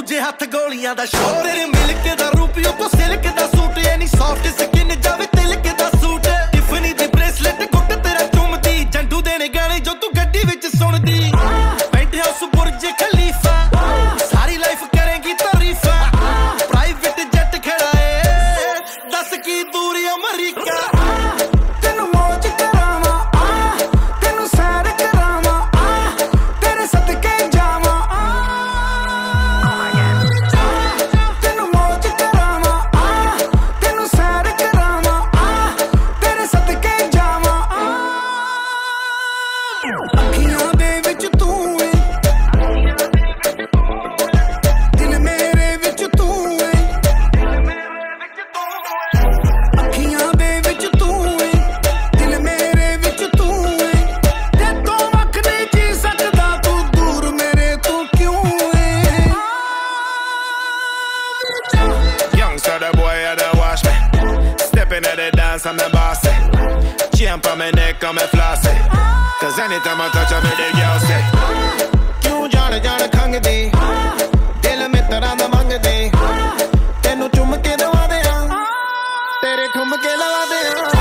ਹੱਥ ਗੋਲੀਆਂ ਦਾ ਸ਼ੋਰ। ਤੇਰੇ ਮਿਲਕ ਦਾ ਰੂਪਿਓ ਕੋ ਸਿਲਕ ਦਾ ਸੂਟ। ਐ ਨਹੀਂ ਸੌਫਟ ਸਕਿਨ ਜਾਵੇ ਤਿਲਕ ਦਾ ਸੂਟ। ਟਿਫਨੀ ਦੀ ਬ੍ਰੇਸਲੇਟ ਗੁੱਟ ਤੇਰਾ ਚੁੰਮਦੀ। ਜੰਡੂ ਦੇਣੇ ਗਾਣੇ ਜੋ ਤੂੰ ਗੱਡੀ ਵਿੱਚ ਸੁਣਦੀ। Penthouse Burj Khalifa. ਸਾਰੀ ਲਾਈਫ ਕਰੇਗੀ ਤਾਰੀਫਾ। ਪ੍ਰਾਈਵੇਟ ਜੈਟ ਖੜਾਏ ਦੱਸ ਕੀ ਦੂਰੀ ਅਮਰੀਕਾ। ਅੱਖੀਆਂ ਦੇ ਵਿੱਚ ਤੂੰ ਏ ਦਿਲ ਮੇਰੇ ਵਿੱਚ ਤੂੰ ਏ ਅੱਖੀਆਂ ਦੇ ਵਿੱਚ ਤੂੰ ਏ ਦਿਲ ਮੇਰੇ ਵਿੱਚ ਤੂੰ ਏ ਤੇ ਤੋਂ ਵੱਖ ਨਹੀਂ ਜੀ ਸਕਦਾ ਤੂੰ ਦੂਰ ਮੇਰੇ ਤੋਂ ਕਿਉਂ ਏ Young so the boy I the wash me. Stepping at the dance, I'm the boss. eh. Chain on my neck, I'm a floss. Cause anytime I touch her, baby girl say ਤੂੰ ਜਾਣ ਜਾਣ ਖੰਗਦੀ ਦਿਲ ਮਿੱਤਰਾਂ ਦਾ ਮੰਗਦੀ ਤੈਨੂੰ ਚੁੰਮ ਕੇ ਦਵਾ ਦੇ ਤੇਰੇ ਠੁੰਮ ਕੇ ਲਵਾ ਦੇ